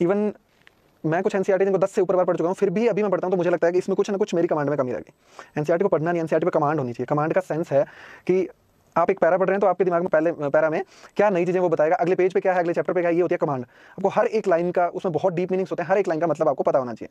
Even मैं कुछ NCERT जिनको दस से ऊपर बार पढ़ चुका हूँ, फिर भी अभी मैं पढ़ता हूँ तो मुझे लगता है कि इसमें कुछ ना कुछ मेरी कमांड में कमी लगी एनसीआरटी को पढ़ना नहीं एनसीआरटी पे कमांड होनी चाहिए। कमांड का सेंस है कि आप एक पैरा पढ़ रहे हैं तो आपके दिमाग में पहले पैरा में क्या नई चीज़ें वो बताएगा, अगले पेज पे क्या है, अगले चैप्टर पे क्या है, ये होती है कमांड आपको हर एक लाइन का, उसमें बहुत डीप मीनिंग्स होते हैं, हर एक लाइन का मतलब आपको पता होना चाहिए।